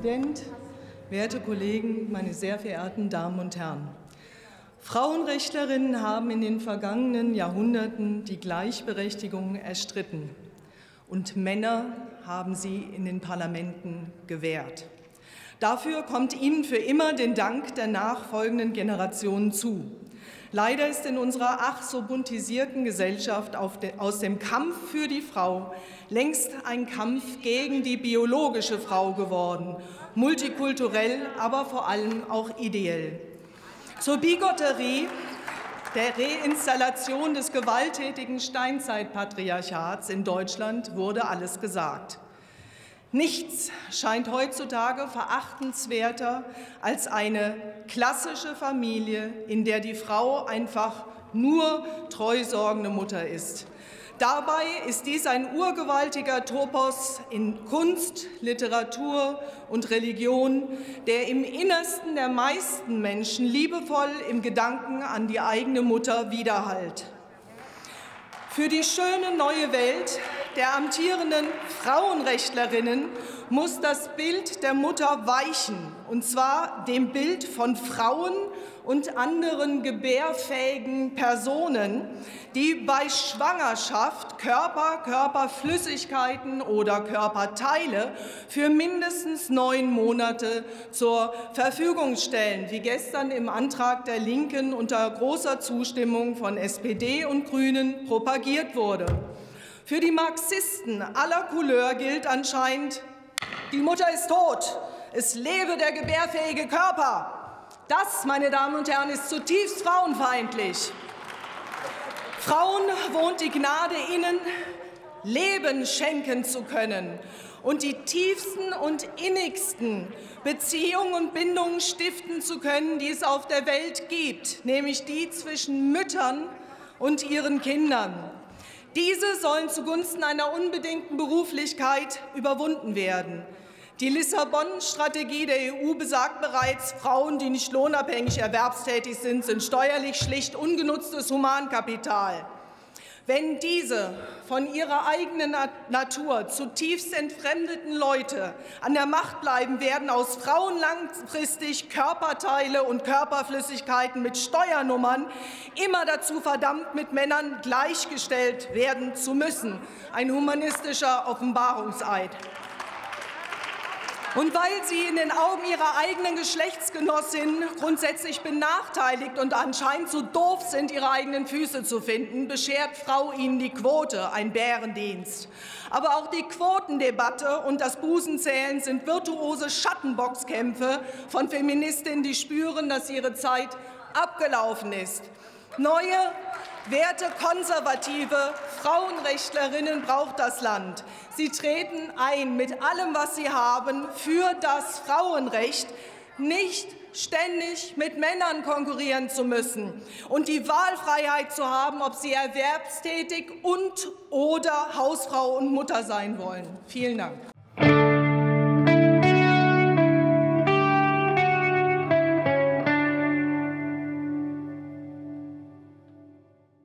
Präsident, werte Kollegen, meine sehr verehrten Damen und Herren! Frauenrechtlerinnen haben in den vergangenen Jahrhunderten die Gleichberechtigung erstritten, und Männer haben sie in den Parlamenten gewährt. Dafür kommt ihnen für immer den Dank der nachfolgenden Generationen zu. Leider ist in unserer ach so buntisierten Gesellschaft aus dem Kampf für die Frau längst ein Kampf gegen die biologische Frau geworden, multikulturell, aber vor allem auch ideell. Zur Bigotterie der Reinstallation des gewalttätigen Steinzeitpatriarchats in Deutschland wurde alles gesagt. Nichts scheint heutzutage verachtenswerter als eine klassische Familie, in der die Frau einfach nur treusorgende Mutter ist. Dabei ist dies ein urgewaltiger Topos in Kunst, Literatur und Religion, der im Innersten der meisten Menschen liebevoll im Gedanken an die eigene Mutter widerhallt. Für die schöne neue Welt der amtierenden Frauenrechtlerinnen muss das Bild der Mutter weichen, und zwar dem Bild von Frauen und anderen gebärfähigen Personen, die bei Schwangerschaft Körper, Körperflüssigkeiten oder Körperteile für mindestens neun Monate zur Verfügung stellen, wie gestern im Antrag der Linken unter großer Zustimmung von SPD und Grünen propagiert wurde. Für die Marxisten aller Couleur gilt anscheinend, die Mutter ist tot, es lebe der gebärfähige Körper. Das, meine Damen und Herren, ist zutiefst frauenfeindlich. Frauen wohnt die Gnade innen, Leben schenken zu können und die tiefsten und innigsten Beziehungen und Bindungen stiften zu können, die es auf der Welt gibt, nämlich die zwischen Müttern und ihren Kindern. Diese sollen zugunsten einer unbedingten Beruflichkeit überwunden werden. Die Lissabon-Strategie der EU besagt bereits, Frauen, die nicht lohnabhängig erwerbstätig sind, sind steuerlich schlicht ungenutztes Humankapital. Wenn diese von ihrer eigenen Natur zutiefst entfremdeten Leute an der Macht bleiben, werden aus Frauen langfristig Körperteile und Körperflüssigkeiten mit Steuernummern immer dazu verdammt, mit Männern gleichgestellt werden zu müssen. Ein humanistischer Offenbarungseid. Und weil sie in den Augen ihrer eigenen Geschlechtsgenossin grundsätzlich benachteiligt und anscheinend so doof sind, ihre eigenen Füße zu finden, beschert Frau ihnen die Quote, ein Bärendienst. Aber auch die Quotendebatte und das Busenzählen sind virtuose Schattenboxkämpfe von Feministinnen, die spüren, dass ihre Zeit abgelaufen ist. Neue Werte konservative Frauenrechtlerinnen braucht das Land. Sie treten ein mit allem, was sie haben, für das Frauenrecht, nicht ständig mit Männern konkurrieren zu müssen und die Wahlfreiheit zu haben, ob sie erwerbstätig und oder Hausfrau und Mutter sein wollen. Vielen Dank.